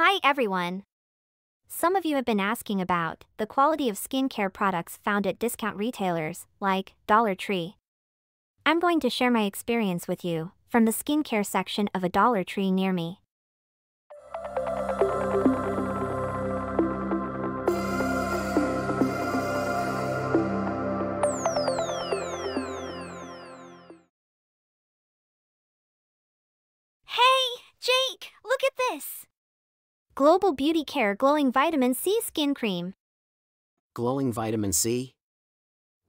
Hi everyone! Some of you have been asking about the quality of skincare products found at discount retailers like Dollar Tree. I'm going to share my experience with you from the skincare section of a Dollar Tree near me. Hey, Jake, look at this! Global Beauty Care Glowing Vitamin C Skin Cream. Glowing vitamin C?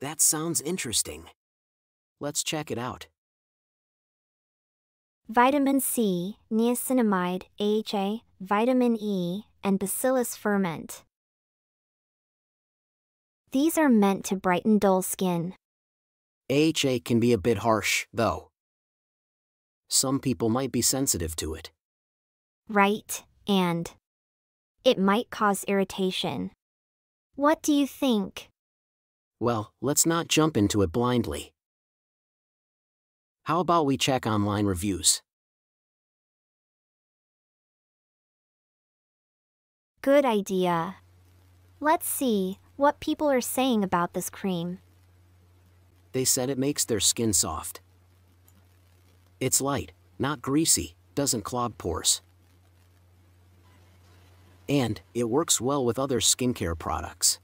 That sounds interesting. Let's check it out. Vitamin C, niacinamide, AHA, vitamin E, and bacillus ferment. These are meant to brighten dull skin. AHA can be a bit harsh, though. Some people might be sensitive to it. Right, and it might cause irritation. What do you think? Well, let's not jump into it blindly. How about we check online reviews? Good idea. Let's see what people are saying about this cream. They said it makes their skin soft. It's light, not greasy, doesn't clog pores. And it works well with other skincare products.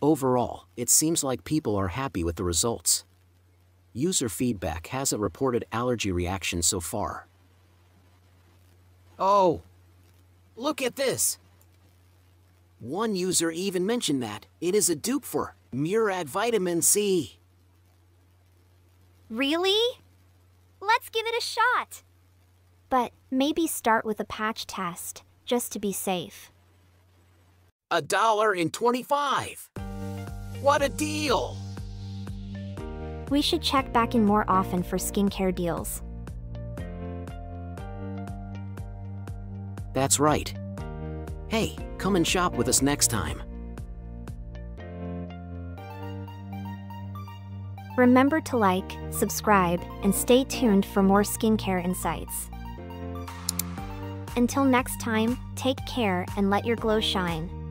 Overall, it seems like people are happy with the results. User feedback hasn't reported allergy reactions so far. Oh! Look at this! One user even mentioned that it is a dupe for Murad Vitamin C. Really? Let's give it a shot. But maybe start with a patch test, just to be safe. A dollar and 25. What a deal! We should check back in more often for skincare deals. That's right. Hey, come and shop with us next time. Remember to like, subscribe, and stay tuned for more skincare insights. Until next time, take care and let your glow shine.